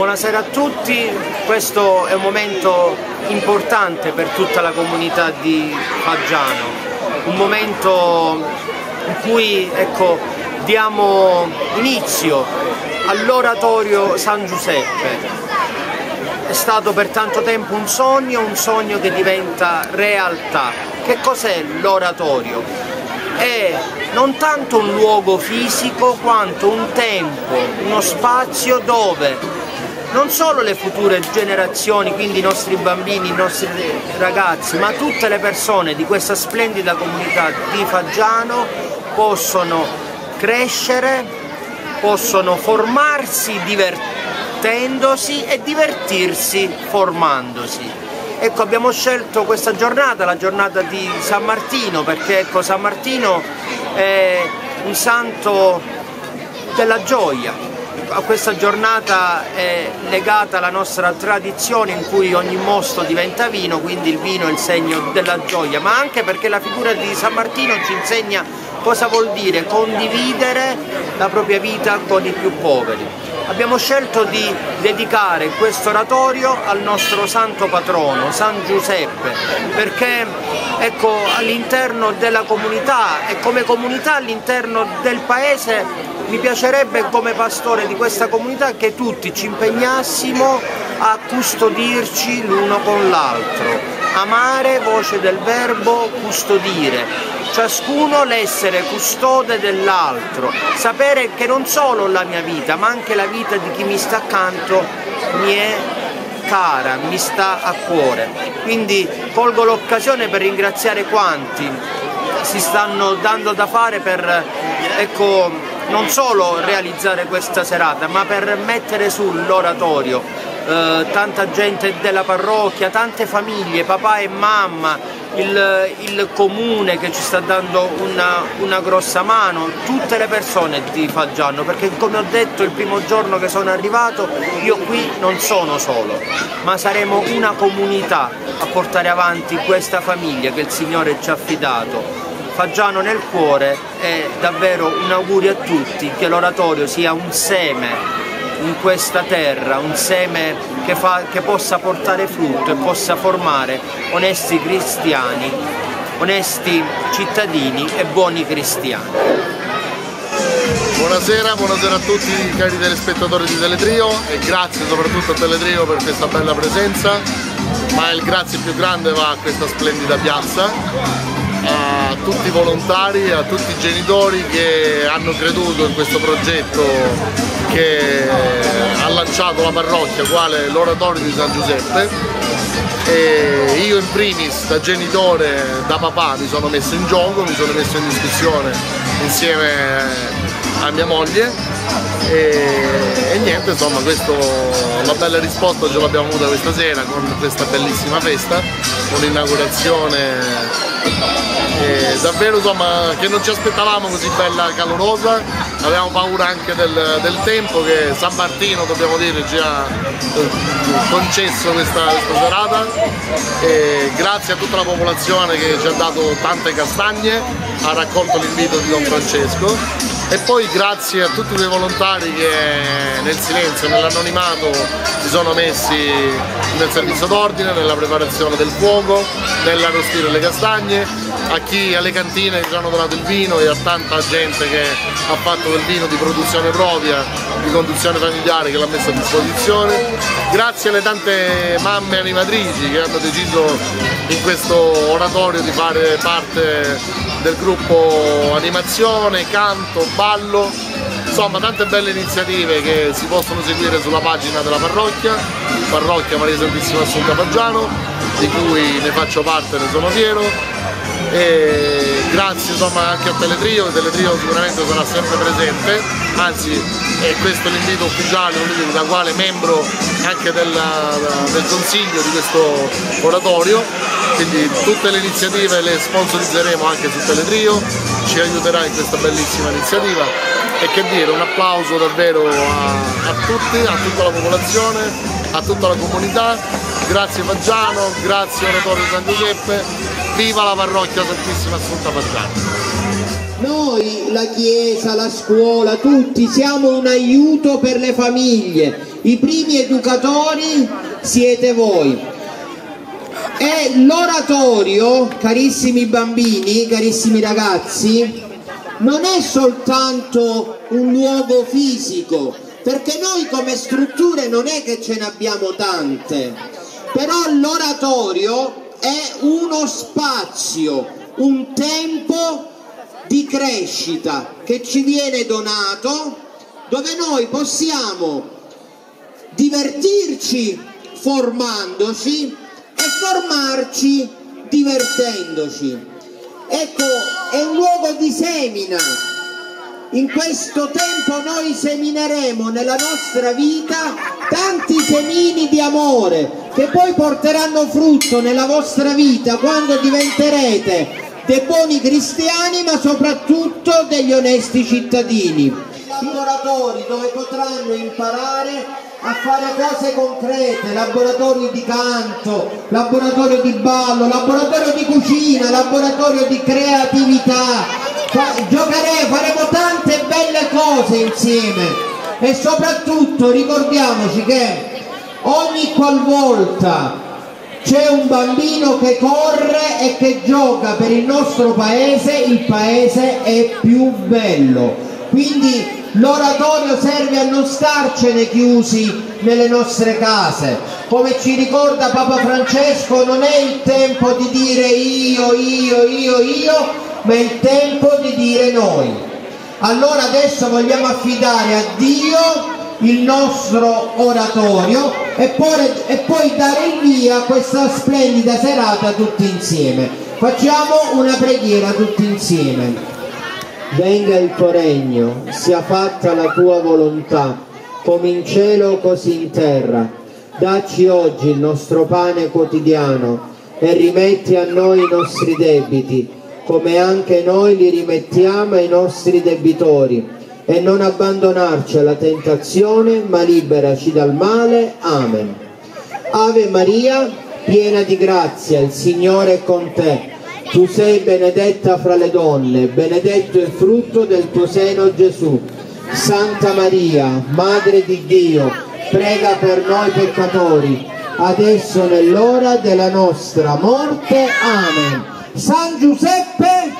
Buonasera a tutti, questo è un momento importante per tutta la comunità di Faggiano, un momento in cui ecco, diamo inizio all'oratorio San Giuseppe. È stato per tanto tempo un sogno, un sogno che diventa realtà. Che cos'è l'oratorio? È non tanto un luogo fisico quanto un tempo, uno spazio dove non solo le future generazioni, quindi i nostri bambini, i nostri ragazzi, ma tutte le persone di questa splendida comunità di Faggiano possono crescere, possono formarsi divertendosi e divertirsi formandosi. Ecco, abbiamo scelto questa giornata, la giornata di San Martino, perché ecco, San Martino è un santo della gioia, a questa giornata è legata la nostra tradizione in cui ogni mosto diventa vino, quindi il vino è il segno della gioia, ma anche perché la figura di San Martino ci insegna cosa vuol dire condividere la propria vita con i più poveri. Abbiamo scelto di dedicare questo oratorio al nostro santo patrono, San Giuseppe, perché ecco, all'interno della comunità e come comunità all'interno del paese mi piacerebbe come pastore di questa comunità che tutti ci impegnassimo a custodirci l'uno con l'altro, amare voce del verbo custodire, ciascuno l'essere custode dell'altro, sapere che non solo la mia vita ma anche la vita di chi mi sta accanto mi è cara, mi sta a cuore. Quindi colgo l'occasione per ringraziare quanti si stanno dando da fare per ecco, non solo realizzare questa serata, ma per mettere sull'oratorio eh, tanta gente della parrocchia, tante famiglie, papà e mamma, il, il comune che ci sta dando una, una, grossa mano, tutte le persone di Faggiano, perché come ho detto il primo giorno che sono arrivato, io qui non sono solo, ma saremo una comunità a portare avanti questa famiglia che il Signore ci ha affidato Faggiano nel cuore e davvero un augurio a tutti che l'oratorio sia un seme in questa terra, un seme che, fa, che possa portare frutto e possa formare onesti cristiani, onesti cittadini e buoni cristiani. Buonasera, buonasera a tutti cari telespettatori di Teletrio e grazie soprattutto a Teletrio per questa bella presenza, ma il grazie più grande va a questa splendida piazza tutti i volontari, a tutti i genitori che hanno creduto in questo progetto che ha lanciato la parrocchia, quale l'oratorio di San Giuseppe. E io in primis da genitore, da papà mi sono messo in gioco, mi sono messo in discussione insieme a mia moglie e, e niente insomma questo, la bella risposta ce l'abbiamo avuta questa sera con questa bellissima festa, con l'inaugurazione e davvero insomma che non ci aspettavamo così bella calorosa. Avevamo paura anche del, del tempo che San Martino dobbiamo dire ci ha eh, concesso questa, questa serata. E grazie a tutta la popolazione che ci ha dato tante castagne ha raccolto l'invito di Don Francesco. E poi grazie a tutti quei volontari che nel silenzio, nell'anonimato si sono messi nel servizio d'ordine, nella preparazione del fuoco, nell'arrostire le castagne, a chi alle cantine ci hanno donato il vino e a tanta gente che ha fatto del vino di produzione propria, di conduzione familiare che l'ha messo a disposizione. Grazie alle tante mamme animatrici che hanno deciso in questo oratorio di fare parte del gruppo animazione, canto, ballo. Insomma tante belle iniziative che si possono seguire sulla pagina della parrocchia parrocchia Maria Santissima Assunta Paggiano di cui ne faccio parte, ne sono fiero. E grazie insomma anche a Teletrio, Teletrio sicuramente sarà sempre presente, anzi è questo l'invito ufficiale da quale membro anche della, del consiglio di questo oratorio, quindi tutte le iniziative le sponsorizzeremo anche su Teletrio, ci aiuterà in questa bellissima iniziativa. E che dire, un applauso davvero a, a tutti, a tutta la popolazione, a tutta la comunità, grazie Maggiano, grazie Oratorio San Giuseppe Viva la parrocchia Santissima Assunta Paggiano! Noi, la Chiesa, la scuola, tutti siamo un aiuto per le famiglie. I primi educatori siete voi. E l'oratorio, carissimi bambini, carissimi ragazzi, non è soltanto un luogo fisico, perché noi come strutture non è che ce ne abbiamo tante, però l'oratorio è uno spazio, un tempo di crescita che ci viene donato dove noi possiamo divertirci formandoci e formarci divertendoci. Ecco, è un luogo di semina in questo tempo noi semineremo nella nostra vita tanti semini di amore che poi porteranno frutto nella vostra vita quando diventerete dei buoni cristiani ma soprattutto degli onesti cittadini. Laboratori dove potranno imparare a fare cose concrete, laboratori di canto, laboratorio di ballo, laboratorio di cucina, laboratorio di creatività, giocare, faremo tante belle cose insieme e soprattutto ricordiamoci che ogni qualvolta c'è un bambino che corre e che gioca per il nostro paese, il paese è più bello. Quindi l'oratorio serve a non starcene chiusi nelle nostre case. Come ci ricorda Papa Francesco, non è il tempo di dire io, io, io, io, ma è il tempo di dire noi. Allora adesso vogliamo affidare a Dio il nostro oratorio e poi, e poi dare il via questa splendida serata tutti insieme. Facciamo una preghiera tutti insieme. Venga il tuo regno, sia fatta la tua volontà, come in cielo così in terra. Dacci oggi il nostro pane quotidiano e rimetti a noi i nostri debiti come anche noi li rimettiamo ai nostri debitori e non abbandonarci alla tentazione, ma liberaci dal male. Amen. Ave Maria, piena di grazia, il Signore è con te. Tu sei benedetta fra le donne, benedetto il frutto del tuo seno Gesù. Santa Maria, Madre di Dio, prega per noi peccatori, adesso nell'ora della nostra morte. Amen. San Giuseppe.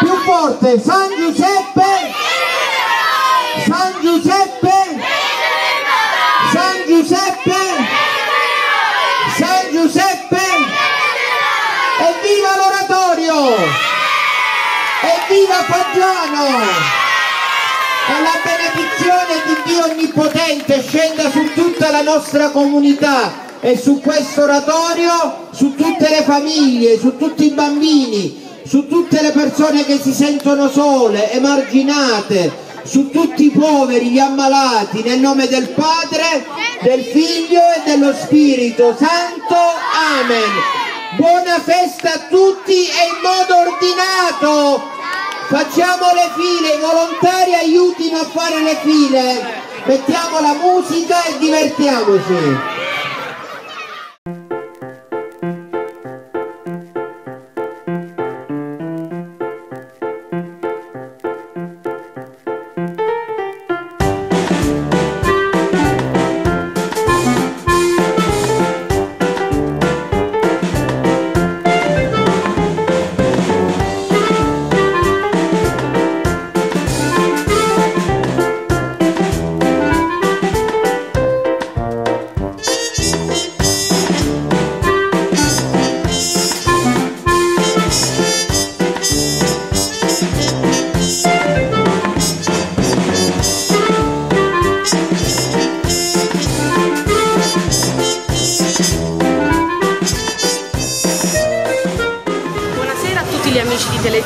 Più forte San Giuseppe. San Giuseppe. San Giuseppe. San Giuseppe. Evviva l'oratorio. Evviva Fagiano. E la benedizione di Dio Onnipotente scenda su tutta la nostra comunità e su questo oratorio, su tutte le famiglie, su tutti i bambini, su tutte le persone che si sentono sole, emarginate, su tutti i poveri, gli ammalati, nel nome del Padre, del Figlio e dello Spirito Santo. Amen. Buona festa a tutti e in modo ordinato. Facciamo le file, i volontari aiutino a fare le file. Mettiamo la musica e divertiamoci.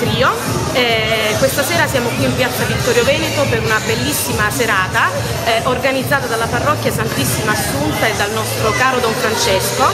Teletrio. Eh, questa sera siamo qui in piazza Vittorio Veneto per una bellissima serata eh, organizzata dalla parrocchia Santissima Assunta e dal nostro caro Don Francesco.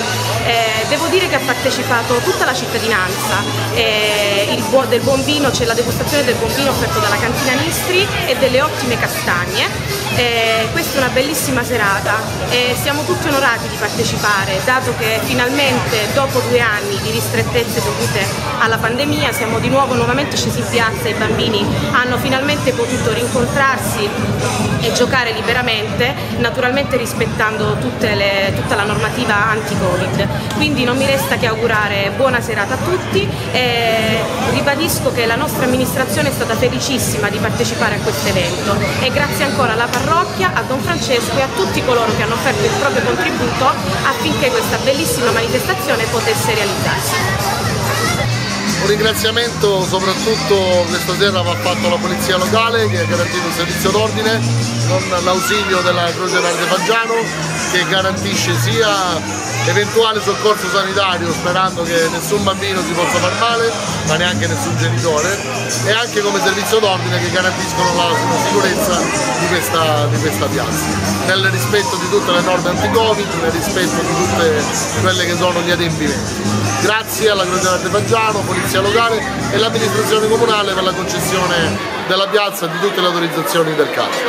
Eh, devo dire che ha partecipato tutta la cittadinanza, eh, buo, del buon vino, c'è la degustazione del buon vino offerto dalla cantina Nistri e delle ottime castagne. Eh, questa è una bellissima serata e siamo tutti onorati di partecipare, dato che finalmente dopo due anni di ristrettezze dovute alla pandemia siamo di nuovo nuovamente scesi in piazza e i bambini hanno finalmente potuto rincontrarsi e giocare liberamente, naturalmente rispettando le, tutta la normativa anti-Covid. Quindi non mi resta che augurare buona serata a tutti e ribadisco che la nostra amministrazione è stata felicissima di partecipare a questo evento e grazie ancora alla parrocchia a Don Francesco e a tutti coloro che hanno offerto il proprio contributo affinché questa bellissima manifestazione potesse realizzarsi. Un ringraziamento soprattutto questa sera va fatto alla polizia locale che ha garantito il servizio d'ordine con l'ausilio della Croce Verde Faggiano che garantisce sia eventuale soccorso sanitario sperando che nessun bambino si possa far male ma neanche nessun genitore e anche come servizio d'ordine che garantiscono la sicurezza di questa, di questa piazza nel rispetto di tutte le norme anti-covid, nel rispetto di tutte quelle che sono gli adempimenti. Grazie alla Croce Verde Faggiano, Polizia Locale e l'amministrazione comunale per la concessione della piazza e di tutte le autorizzazioni del caso.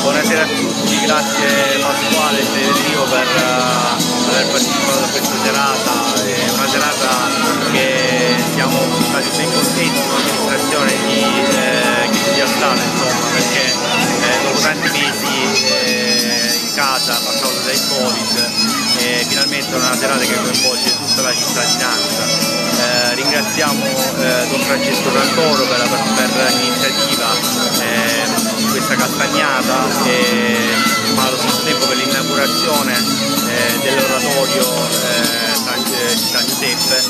Buonasera a tutti, grazie Pasquale e Federico per uh, aver partecipato a questa serata, è una serata che siamo stati ben contenti con l'amministrazione di, eh, che sia stata insomma, perché eh, dopo tanti mesi del Covid eh, finalmente una serata che coinvolge tutta la cittadinanza. Eh, ringraziamo eh, Don Francesco Santoro per, per, per l'iniziativa questa castagnata ma allo stesso tempo per l'inaugurazione eh, dell'oratorio eh, San, eh, Giuseppe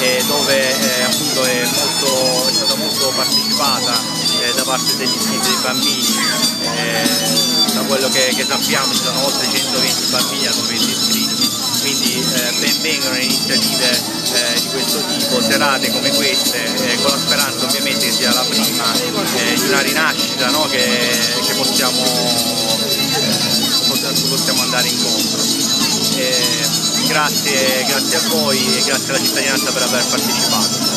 eh, dove eh, appunto è, molto, è, stata molto partecipata eh, da parte degli iscritti dei bambini da quello che, che, sappiamo ci sono oltre 120 bambini attualmente iscritti quindi ben vengano iniziative di questo tipo, serate come queste, con la speranza ovviamente che sia la prima di una rinascita no? che, che possiamo, eh, possiamo, andare incontro. E grazie, grazie a voi e grazie alla cittadinanza per aver partecipato.